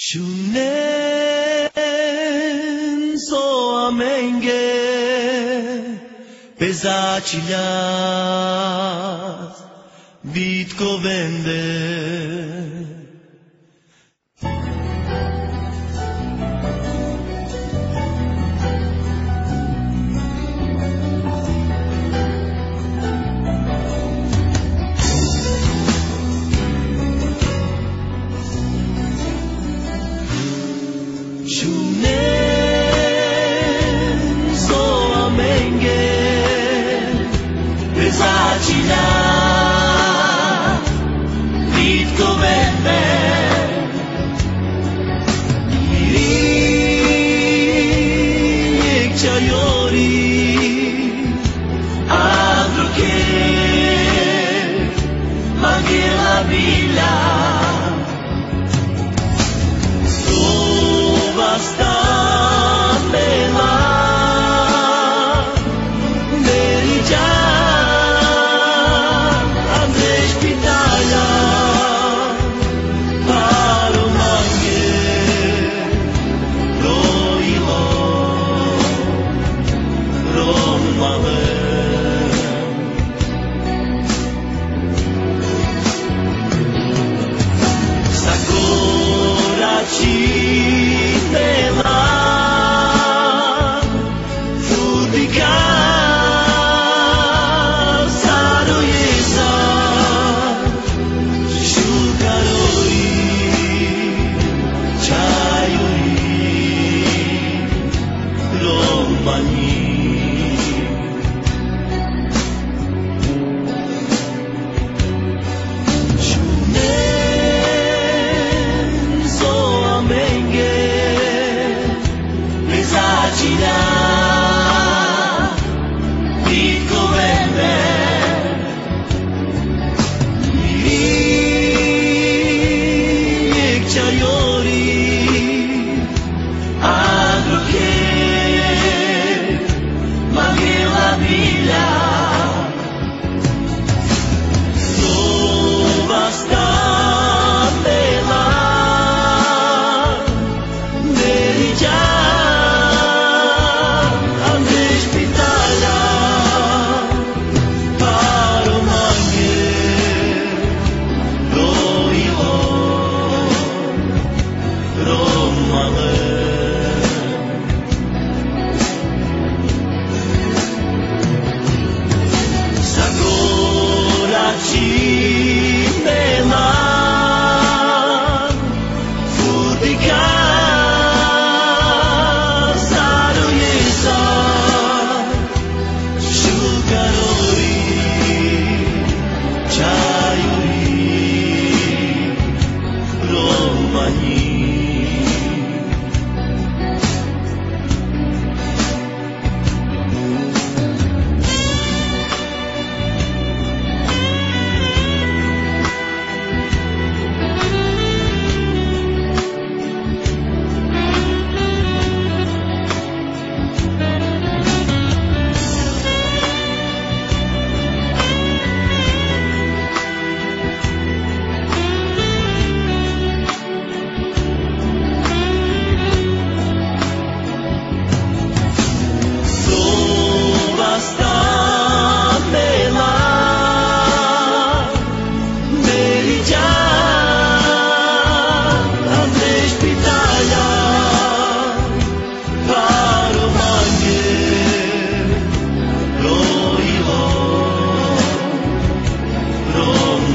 Shunen so amenge Pezachilas Bitko Satina. gone.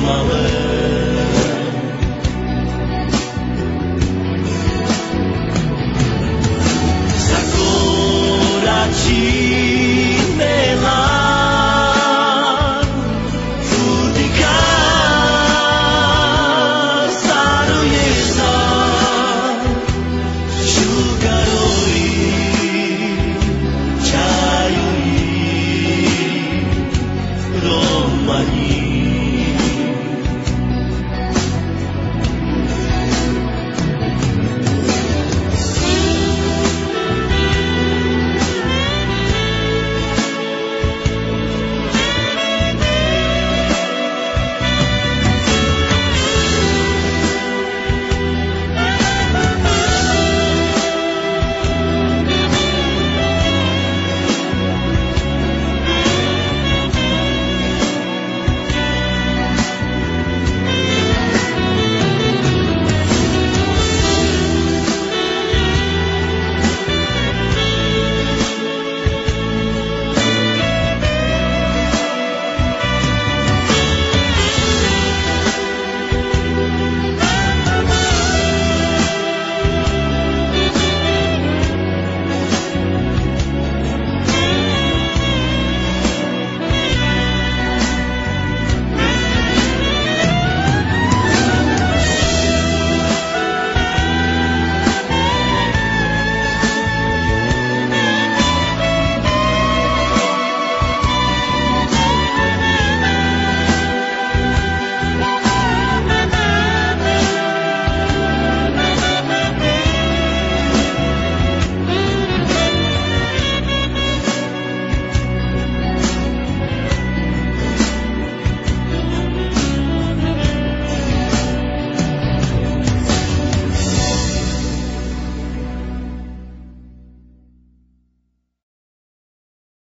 olmalı